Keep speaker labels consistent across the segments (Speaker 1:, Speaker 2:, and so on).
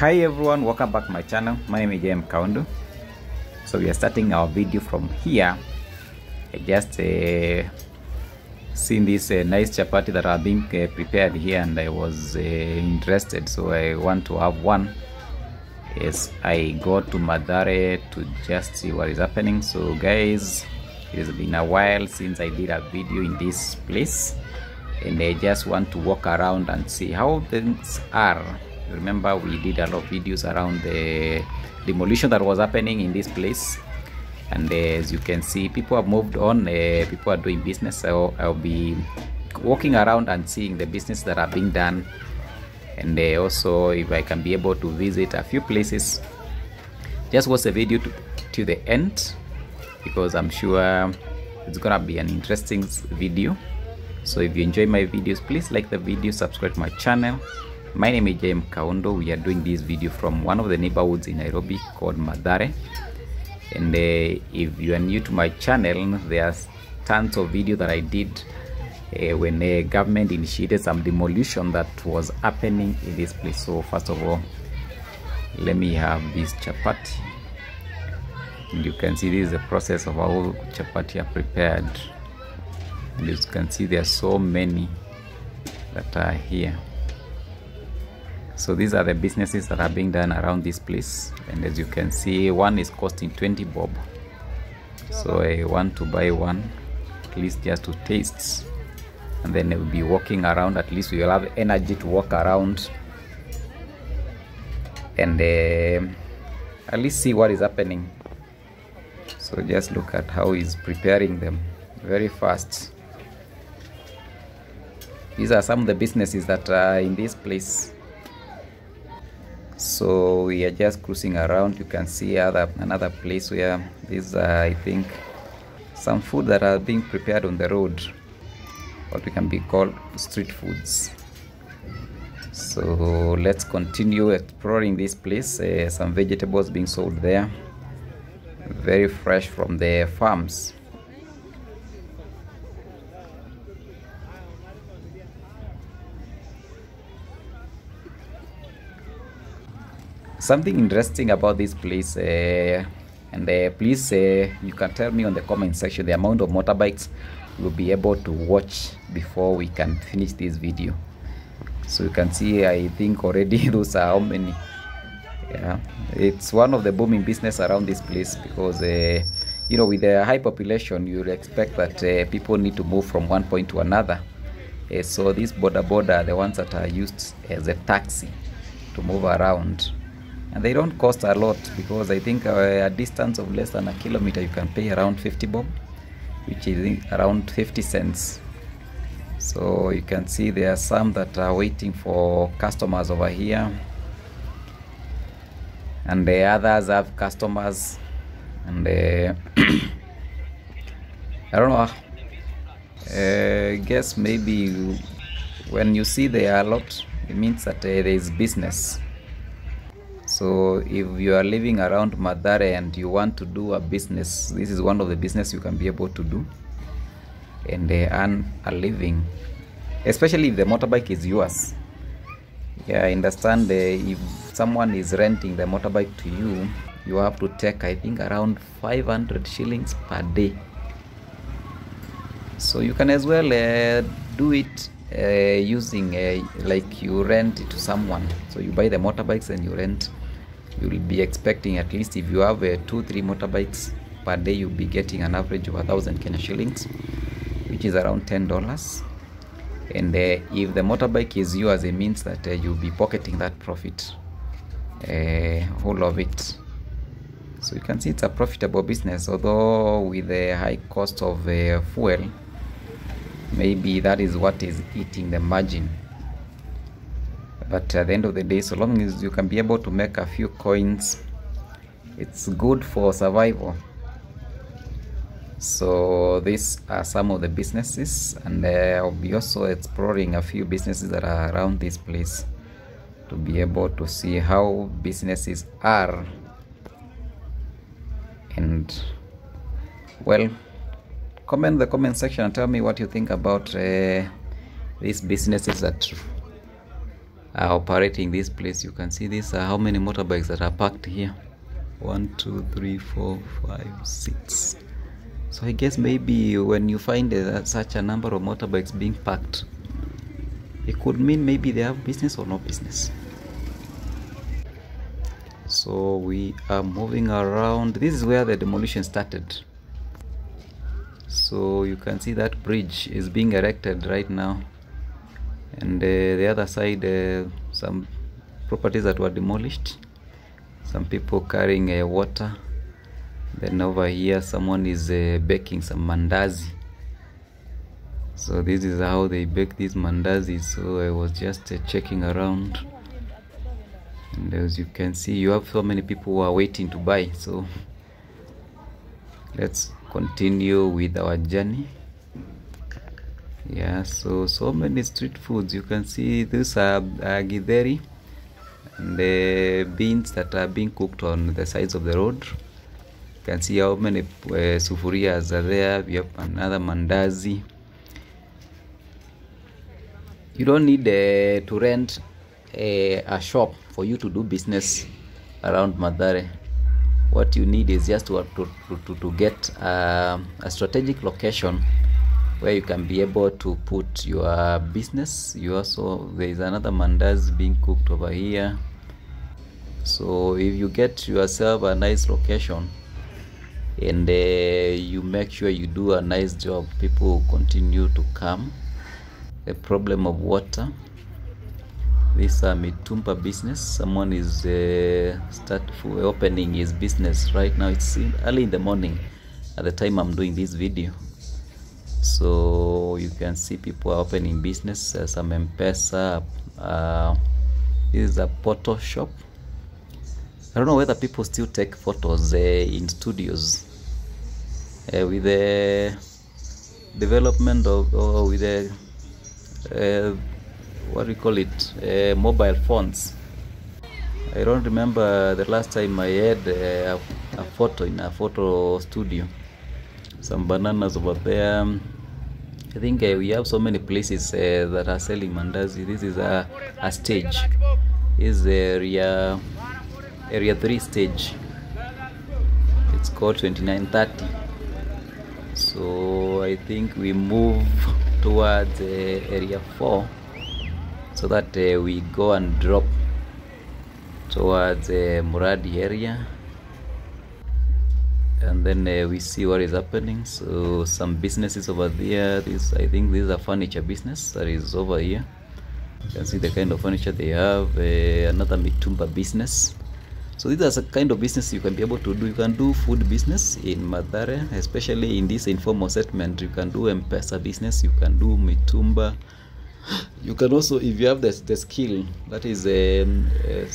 Speaker 1: hi everyone welcome back to my channel. My name is JM Kaundu. So we are starting our video from here. I just uh, seen this uh, nice chapati that are being uh, prepared here and I was uh, interested. So I want to have one. Yes I go to Mathare to just see what is happening. So guys it has been a while since I did a video in this place. And I just want to walk around and see how things are remember we did a lot of videos around the demolition that was happening in this place. And uh, as you can see people have moved on uh, people are doing business. So I'll be walking around and seeing the business that are being done. And uh, also if I can be able to visit a few places. Just watch the video to, to the end because I'm sure it's gonna be an interesting video. So if you enjoy my videos please like the video subscribe to my channel my name is JM Kaundo we are doing this video from one of the neighborhoods in Nairobi called Madare and uh, if you are new to my channel there are tons of video that I did uh, when the government initiated some demolition that was happening in this place. So first of all let me have this chapati. And you can see this is the process of how chapati are prepared. And you can see there are so many that are here so these are the businesses that are being done around this place. And as you can see one is costing 20 bob. So i want to buy one at least just to taste. And then we'll be walking around. At least we'll have energy to walk around. And uh, at least see what is happening. So just look at how he's preparing them very fast. These are some of the businesses that are in this place so we are just cruising around. You can see other another place where these are i think some food that are being prepared on the road what we can be called street foods. So let's continue exploring this place. Uh, some vegetables being sold there very fresh from the farms something interesting about this place uh, and uh, please uh, you can tell me on the comment section. The amount of motorbikes we'll be able to watch before we can finish this video. So you can see i think already those are how many. Yeah it's one of the booming business around this place because uh, you know with a high population you'll expect that uh, people need to move from one point to another. Uh, so these boda boda are the ones that are used as a taxi to move around and they don't cost a lot because I think uh, a distance of less than a kilometer you can pay around 50 bob which is around 50 cents. So you can see there are some that are waiting for customers over here. And the others have customers. And uh, I don't know. Uh, guess maybe when you see there are a lot it means that uh, there is business so if you are living around Mathare and you want to do a business this is one of the business you can be able to do and uh, earn a living especially if the motorbike is yours. Yeah I understand uh, if someone is renting the motorbike to you you have to take I think around 500 shillings per day. So you can as well uh, do it uh, using uh, like you rent it to someone. So you buy the motorbikes and you rent you will be expecting at least if you have uh, two three motorbikes per day you'll be getting an average of a thousand Kenya shillings which is around ten dollars. And uh, if the motorbike is yours it means that uh, you'll be pocketing that profit uh, whole of it. So you can see it's a profitable business although with the high cost of uh, fuel maybe that is what is eating the margin but at the end of the day so long as you can be able to make a few coins it's good for survival. So these are some of the businesses and uh, I'll be also exploring a few businesses that are around this place to be able to see how businesses are. And well comment the comment section and tell me what you think about uh, these businesses that operating this place. You can see this uh, how many motorbikes that are parked here. One two three four five six. So i guess maybe when you find uh, such a number of motorbikes being parked it could mean maybe they have business or no business. So we are moving around. This is where the demolition started. So you can see that bridge is being erected right now and uh, the other side uh, some properties that were demolished. Some people carrying uh, water. Then over here someone is uh, baking some mandazi. So this is how they bake these mandazi. So i was just uh, checking around. And as you can see you have so many people who are waiting to buy. So let's continue with our journey yeah so so many street foods. You can see these are uh, githeri and the beans that are being cooked on the sides of the road. You can see how many uh, sufurias are there. We have another mandazi. You don't need uh, to rent a, a shop for you to do business around Mathare what you need is just to, to, to, to get uh, a strategic location where you can be able to put your business. You also there is another mandas being cooked over here. So if you get yourself a nice location and uh, you make sure you do a nice job people continue to come. The problem of water. This uh, mitumba business. Someone is uh, start opening his business right now. It's early in the morning at the time i'm doing this video so you can see people are opening business uh, some mpesa uh, this is a photo shop. I don't know whether people still take photos uh, in studios uh, with the development of or with the uh, what do you call it uh, mobile phones. I don't remember the last time i had uh, a photo in a photo studio. Some bananas over there i think uh, we have so many places uh, that are selling mandazi. This is a, a stage. This is area area 3 stage. It's called 2930 so i think we move towards uh, area 4 so that uh, we go and drop towards uh, Mradi area and then uh, we see what is happening. So some businesses over there this I think this is a furniture business that is over here. You can see the kind of furniture they have uh, another mitumba business. So these are the kind of business you can be able to do. You can do food business in Mathare especially in this informal settlement. You can do M-Pesa business you can do mitumba. You can also if you have the, the skill that is um, a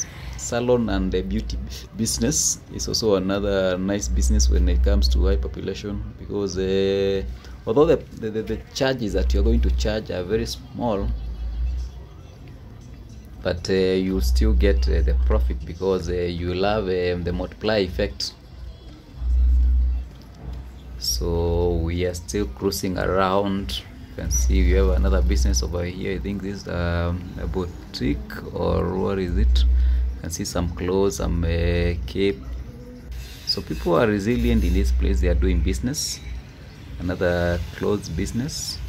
Speaker 1: salon and the beauty business. Is also another nice business when it comes to high population because uh, although the, the, the charges that you're going to charge are very small but uh, you still get uh, the profit because uh, you will have um, the multiply effect. So we are still cruising around. You can see we have another business over here. I think this is um, a boutique or what is it can see some clothes some uh, cape. So people are resilient in this place they are doing business. Another clothes business.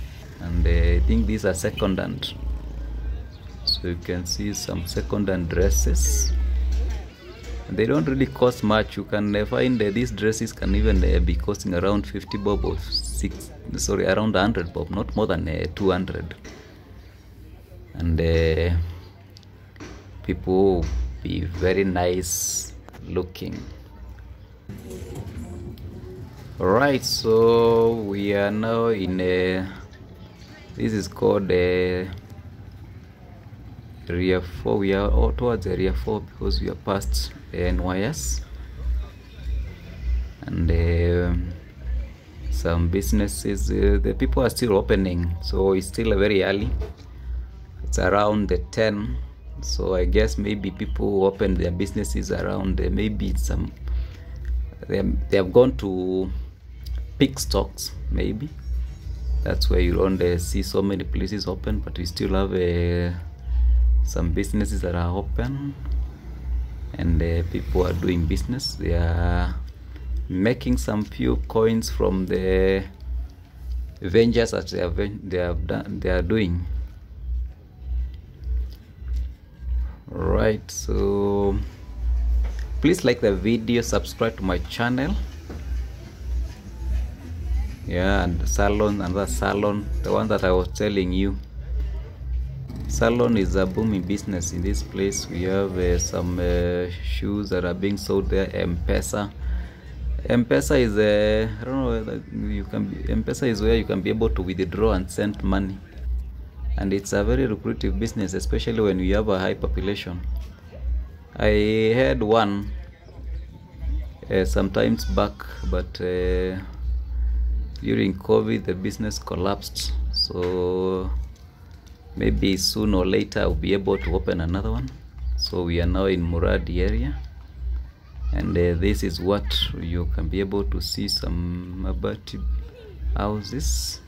Speaker 1: And uh, i think these are second hand. So you can see some second hand dresses. And they don't really cost much. You can uh, find uh, these dresses can even uh, be costing around 50 bob or 6 sorry around 100 bob not more than uh, 200 and uh, people be very nice looking. Right so we are now in a this is called a rear 4 we are all towards area 4 because we are past the NYS and uh, some businesses uh, the people are still opening so it's still very early. It's around the 10 so i guess maybe people open their businesses around uh, maybe it's some they, they have gone to pick stocks maybe. That's why you don't uh, see so many places open but we still have uh, some businesses that are open and uh, people are doing business. They are making some few coins from the ventures that they have they have done they are doing right so please like the video subscribe to my channel. Yeah and salon another salon the one that i was telling you. Salon is a booming business in this place. We have uh, some uh, shoes that are being sold there. M-pesa. M-pesa is uh, i don't know whether you can be, m-pesa is where you can be able to withdraw and send money and it's a very lucrative business especially when you have a high population. I had one uh, sometimes back but uh, during covid the business collapsed. So maybe soon or later I'll be able to open another one. So we are now in Mradi area. And uh, this is what you can be able to see some Mabati houses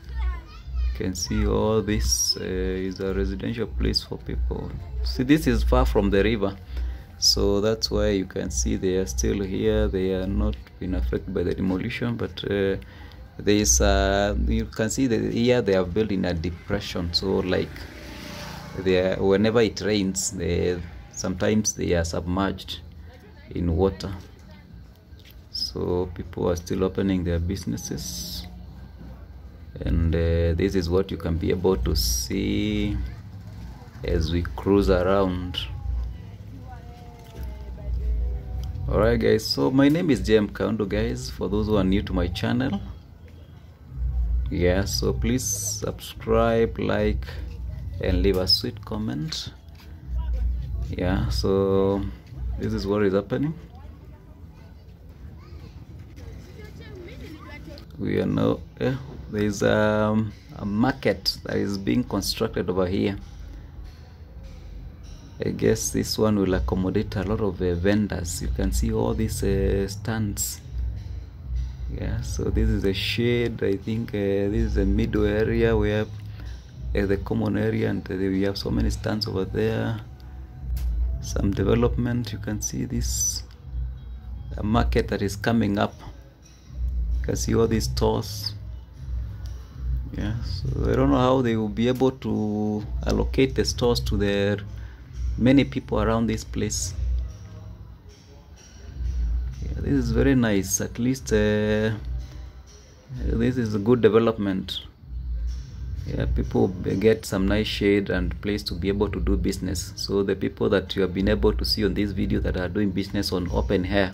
Speaker 1: can see all this uh, is a residential place for people. See this is far from the river so that's why you can see they are still here. They are not been affected by the demolition but uh, there is uh, you can see that here they are built in a depression. So like they are, whenever it rains they sometimes they are submerged in water. So people are still opening their businesses and uh, this is what you can be able to see as we cruise around. Alright guys so my name is JM Kaundu guys for those who are new to my channel. Yeah so please subscribe like and leave a sweet comment. Yeah so this is what is happening. We are now yeah, there is um, a market that is being constructed over here. I guess this one will accommodate a lot of uh, vendors. You can see all these uh, stands. Yeah so this is a shade I think uh, this is a middle area where uh, the common area and we have so many stands over there. Some development. You can see this a market that is coming up. You can see all these stores yeah so I don't know how they will be able to allocate the stores to the many people around this place. Yeah, this is very nice. At least uh, this is a good development. Yeah people get some nice shade and place to be able to do business. So the people that you have been able to see on this video that are doing business on open air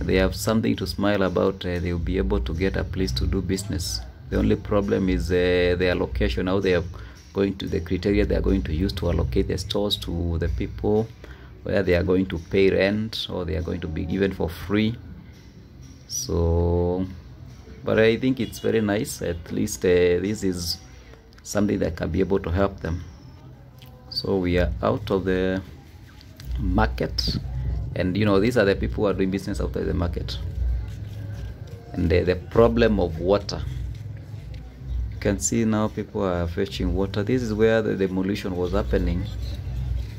Speaker 1: they have something to smile about uh, they will be able to get a place to do business the only problem is uh, the allocation how they are going to the criteria they are going to use to allocate the stores to the people where they are going to pay rent or they are going to be given for free. So but I think it's very nice. At least uh, this is something that can be able to help them. So we are out of the market. And you know these are the people who are doing business outside the market. And the, the problem of water you can see now people are fetching water. This is where the demolition was happening.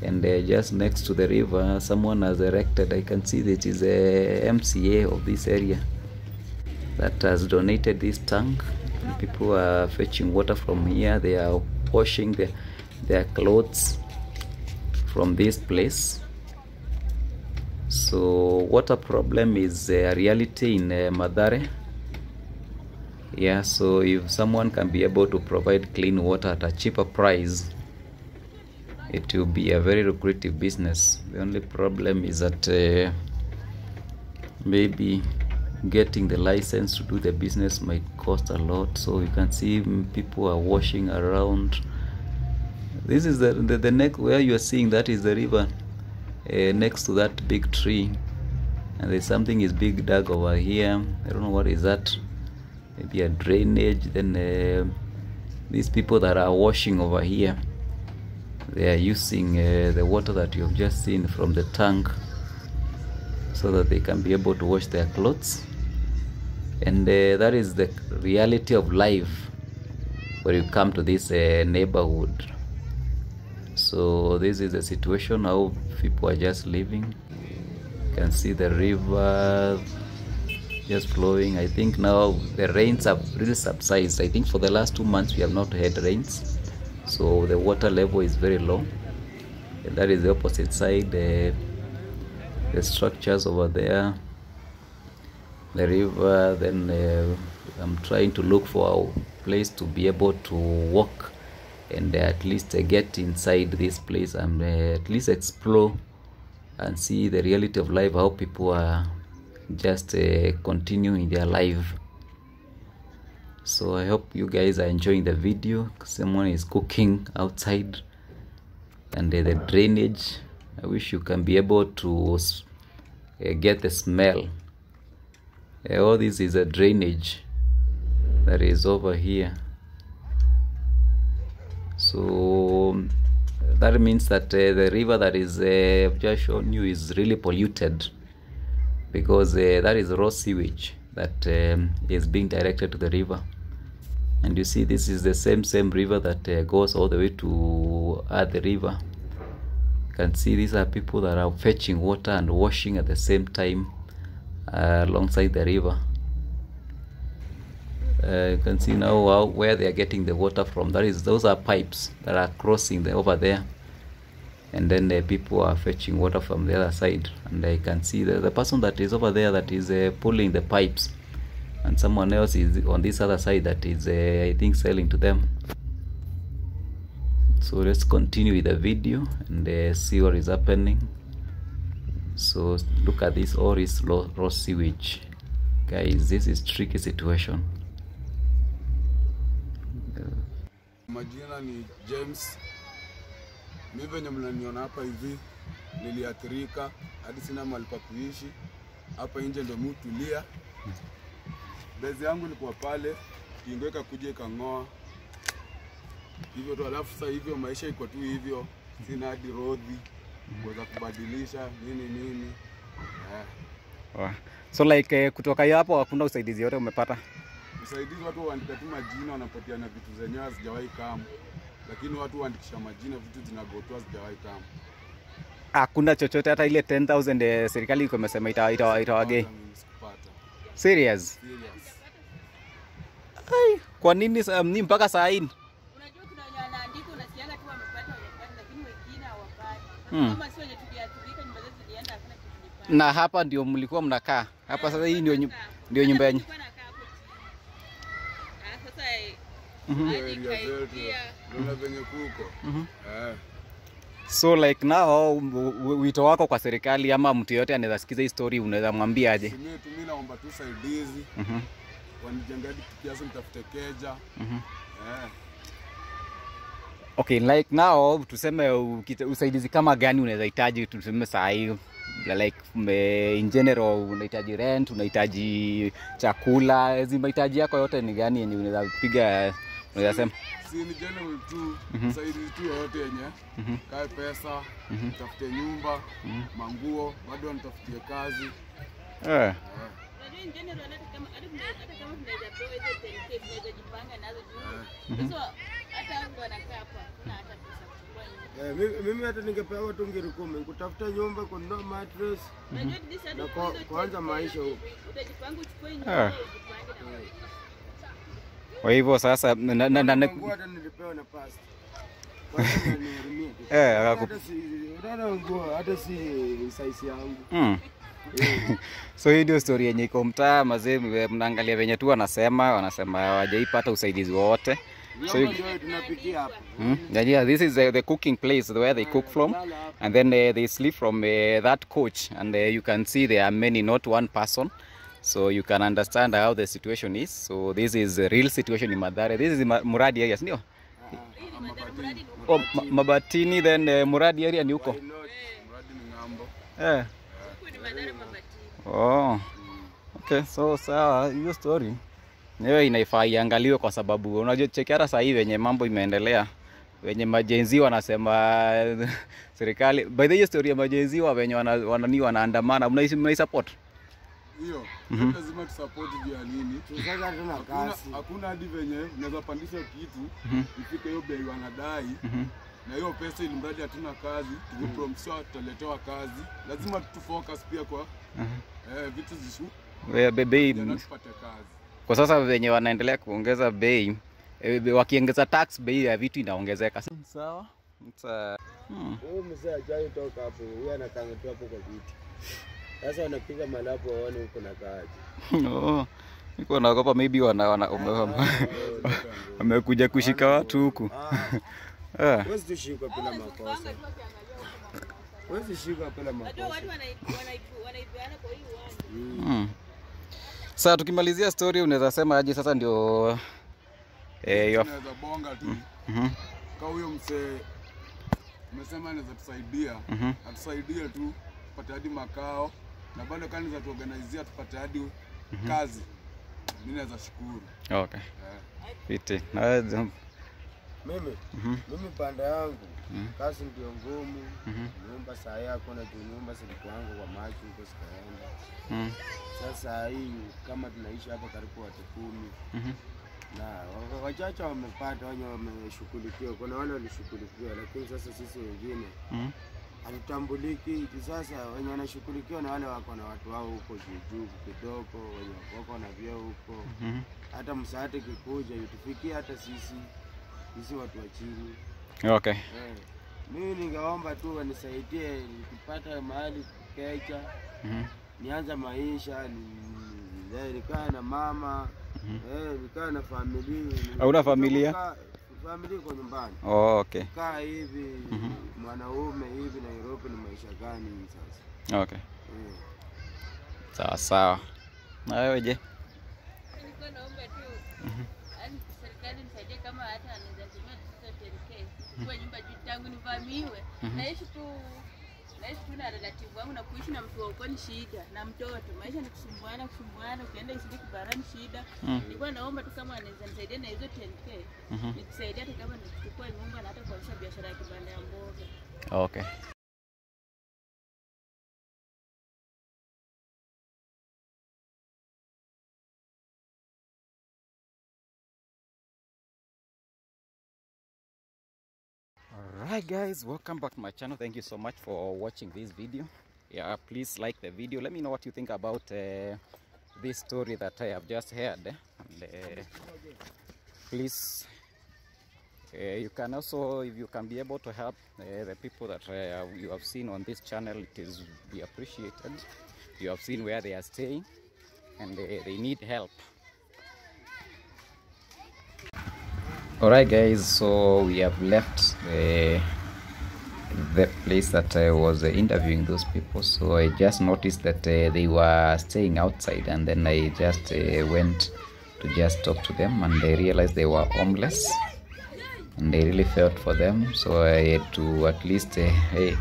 Speaker 1: And uh, just next to the river. Someone has erected i can see that is a mca of this area that has donated this tank. People are fetching water from here. They are washing the, their clothes from this place. So water problem is a reality in uh, Mathare yeah so if someone can be able to provide clean water at a cheaper price it will be a very lucrative business. The only problem is that uh, maybe getting the license to do the business might cost a lot. So you can see people are washing around. This is the the, the next where you are seeing that is the river uh, next to that big tree. And there's something is big dug over here. I don't know what is that maybe a drainage then uh, these people that are washing over here they are using uh, the water that you have just seen from the tank so that they can be able to wash their clothes. And uh, that is the reality of life when you come to this uh, neighborhood. So this is the situation. How people are just living. You can see the river just flowing. I think now the rains have really subsided. I think for the last two months we have not had rains. So the water level is very low. And that is the opposite side. The, the structures over there the river then uh, i'm trying to look for a place to be able to walk and at least get inside this place and uh, at least explore and see the reality of life how people are just uh, continuing their life. So i hope you guys are enjoying the video. Someone is cooking outside and uh, the drainage. I wish you can be able to uh, get the smell. Uh, all this is a drainage that is over here. So that means that uh, the river that is uh, just shown you is really polluted because uh, that is raw sewage that um, is being directed to the river. And you see this is the same same river that uh, goes all the way to uh, the river. You can see these are people that are fetching water and washing at the same time uh, alongside the river. Uh, you can see now how, where they are getting the water from. That is those are pipes that are crossing the, over there and then the people are fetching water from the other side and I can see the, the person that is over there that is uh, pulling the pipes and someone else is on this other side that is uh, I think selling to them. So let's continue with the video and uh, see what is happening. So look at this all is raw, sewage. Guys this is tricky situation.
Speaker 2: Majina James. Mi venye mnaniona hapa hivi, niliathirika hadi sina mahali pa kuishi. Hapa nje ndio mutulia. Bezi yangu ilikuwa pale, kingo ikakuja ikang'oa hivyo tu, alafu sasa hivyo maisha iko tu hivyo, sina hadi rodhi kuweza kubadilisha nini nini
Speaker 3: yeah. So like eh, kutoka hiyo hapo hakuna usaidizi yote umepata
Speaker 2: Usaidizi watu waandika tu majina, wanapatiana vitu zenyewe hazijawahi kama, lakini watu huandikisha majina, vitu zinagotoa zijawahi kama.
Speaker 3: hakuna chochote hata ile 10000 eh, serikali iko imesema ita- ita- itawagei serious.
Speaker 2: serious Ay,
Speaker 3: kwa nini um, ni mpaka saa hii
Speaker 4: Unajua kuna wenye wanaandika unasikianga tu wamepata wamepata, lakini wengine hawapati.
Speaker 3: Hmm.
Speaker 4: Kama si wenye tuliathirika, nyumba zetu zilienda, hakuna kitu
Speaker 3: na hapa ndio mlikuwa mnakaa hapa sasa hii ndio ndio nyumba yenyu
Speaker 4: Nilikuwa nakaa hapo chini. Ah, sasa eh,
Speaker 2: Hiyo
Speaker 4: hadi
Speaker 2: area zetu,
Speaker 4: ikaingia
Speaker 2: venye kuko. Eh,
Speaker 3: so like now wito wako kwa serikali ama mtu yote anaweza sikiza hii story unaweza mwambia aje?
Speaker 2: Mimi tu naomba tu saidizi
Speaker 3: Mhm,
Speaker 2: wanijenge hadi kiasi nitafute keja.
Speaker 3: Mhm.
Speaker 2: Eh,
Speaker 3: okay like now tuseme usaidizi kama gani unaweza hitaji tuseme saa hii like in general unahitaji rent unahitaji chakula zimahitaji mahitaji yako yote ni gani yenye unaweza piga Unasema?
Speaker 2: Si ni general tu, mhm. saidi tu yoyote yenye mhm. kae pesa, mm tafute nyumba, mhm. manguo, bado anitafutie kazi.
Speaker 3: Eh.
Speaker 2: eh
Speaker 5: mimi hata ningepewa tu ngiri kumi kutafuta nyumba, kununua mattress na kuanza maisha huko.
Speaker 4: Eh. Eh
Speaker 3: kwa hivyo sasa na, na. Eh,
Speaker 5: unaona nguo hata si size yangu.
Speaker 3: Mm. so hii ndio story yenye iko mtaa mazee mnaangalia venye tu wanasema wanasema hawajaipata usaidizi wowote. So you,
Speaker 5: ndio tunapikia hapa
Speaker 3: mm, yeah, yeah, this is the, the cooking place where they cook from. And then uh, they sleep from uh, that coach. And uh, you can see there are many not one person so you can understand how the situation is. So this is a real situation in madhare this is muradi area sindio oh, mabatini then uh, muradi area ni huko? Eh. Oh. okay so sawa hiyo story. Niwe inaifaa iangaliwe kwa sababu unajua cheki hata sahii venye mambo imeendelea. Wenye majenzi wanasema serikali by the way, story ya majenzi wa wenye wanani wanaandamana mnaisupport mnaisupport
Speaker 2: hiyo lazima tusupport juu ya nini.
Speaker 5: Sasa hatuna
Speaker 2: hakuna
Speaker 5: kazi
Speaker 2: hakuna hadi venye unaweza pandisha kitu ifike hiyo bei wanadai. Na hiyo pesa ili mradi hatuna kazi tumepromisiwa tutaletewa kazi. Lazima tufocus pia kwa eh, vitu zishu
Speaker 1: We- bei
Speaker 2: tupate kazi.
Speaker 1: Kwa sasa venye wanaendelea kuongeza bei e, wakiongeza tax bei ya vitu inaongezeka. Sawa. Hmm.
Speaker 5: Huyu mzee ajai toka hapo, huyu anakanga hapo kwa viti. Sasa wanapiga malapo waone huko na kaaje.
Speaker 1: Oh, niko naogopa maybe wana, wana, wame- wamekuja kushika watu huku
Speaker 5: Ah,
Speaker 1: Wewe
Speaker 5: huwezi bila makosa. Wewe shikwa bila makosa.
Speaker 4: watu wanai- wanaibu- wanaibiana kwa hii uwanja.
Speaker 1: hmm. Sasa tukimalizia story unaweza sema aje sasa ndio eh, yo.
Speaker 2: Unaweza bonga tu
Speaker 1: Mhm,
Speaker 2: Kwa huyo msee umesema anaweza tusaidia
Speaker 1: mhm.
Speaker 2: atusaidie tu tupate hadi makao na bado kani za tuorganizia tupate hadi kazi mimi naweza shukuru
Speaker 1: Okay. Fiti. Na
Speaker 5: Mimi
Speaker 1: Mhm.
Speaker 5: mimi pande yangu kazi ndio ngumu. Nyumba saa hii hakuna juu nyumba yangu kwa maji huko sikaenda
Speaker 1: mm,
Speaker 5: Sasa hii kama tunaishi hapa karibu watu kumi
Speaker 1: mhm.
Speaker 5: na wa- wachache wamepata, wenye wameshughulikiwa, kuna wale walishughulikiwa, lakini sasa sisi wengine
Speaker 1: Mhm.
Speaker 5: Hatutambuliki. Hivi sasa wenye wanashughulikiwa na wale wako na watu wao huko juu juu kidogo, wenye wako na vyo huko.
Speaker 1: Mhm.
Speaker 5: Hata msaada kikuja itufikie hata sisi sisi watu wa chini
Speaker 1: Okay.
Speaker 5: eh. Mimi ningeomba tu wanisaidie nikipata mahali kecha
Speaker 1: -hmm.
Speaker 5: nianza maisha ni- nikae na mama eh, nikaa na familia.
Speaker 1: Hauna familia?
Speaker 5: Familia nyumbani.
Speaker 1: Oh, okay.
Speaker 5: Kaa hivi mwanaume hivi Nairobi ni maisha gani sasa?
Speaker 1: Okay.
Speaker 5: Mm.
Speaker 1: Sawa sawa. Na wewe je?
Speaker 4: Nilikuwa naomba tu yaani serikali nisaidie kama hata anaweza tumia hizo 10k kwa nyumba juu tangu nivamiwe. Naishi tu naishi tu na relative wangu na kuishi na mtu wa ukoo ni shida na mtoto. Maisha ni kusumbuana kusumbuana, ukienda isidi kibarani shida.
Speaker 1: Mm.
Speaker 4: Nilikuwa naomba tu kama anaweza nisaidia na hizo 10k.
Speaker 1: Mhm.
Speaker 4: Nikusaidia hata kama nichukue nyumba na hata kuanzisha biashara ya kibanda ya mboga.
Speaker 1: Okay. Alright guys, welcome back to my channel. Thank you so much for watching this video. Yeah, please like the video. Let me know what you think about uh, this story that I have just heard. And, uh, please uh, you can also, if you can be able to help uh, the people that uh, you have seen on this channel, it is be appreciated. You have seen where they are staying and they, they need help. Alright guys, so we have left the, the place that I was uh, interviewing those people. So I just noticed that uh, they were staying outside and then I just uh, went to just talk to them and I realized they were homeless and I really felt for them. So I had to at least, uh, hey,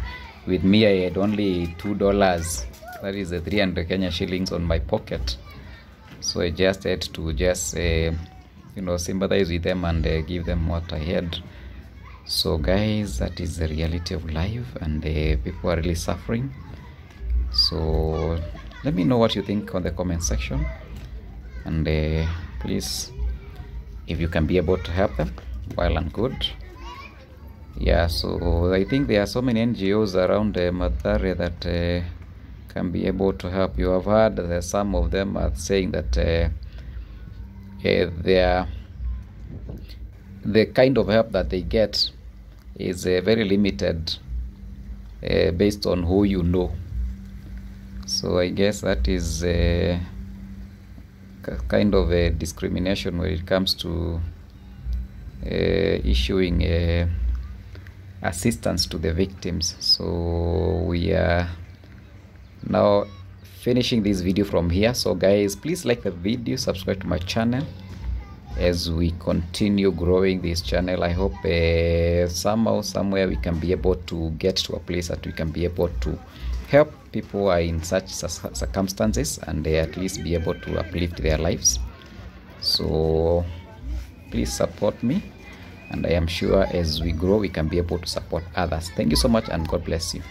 Speaker 1: with me, I had only two dollars. That is the 300 Kenya shillings on my pocket. So I just had to just, uh, you know, sympathize with them and uh, give them what I had. So, guys, that is the reality of life, and uh, people are really suffering. So, let me know what you think on the comment section, and uh, please, if you can be able to help them, well and good. Yeah, so I think there are so many NGOs around uh, that uh, can be able to help. You I've heard that some of them are saying that uh, their the kind of help that they get is uh, very limited uh, based on who you know. So I guess that is a kind of a discrimination when it comes to issuing assistance to the victims. So we are now finishing this video from here. So guys, please like the video, subscribe to my channel. As we continue growing this channel i hope uh, somehow somewhere we can be able to get to a place that we can be able to help people who are in such circumstances and they at least be able to uplift their lives. So please support me and i am sure as we grow we can be able to support others. Thank you so much and god bless you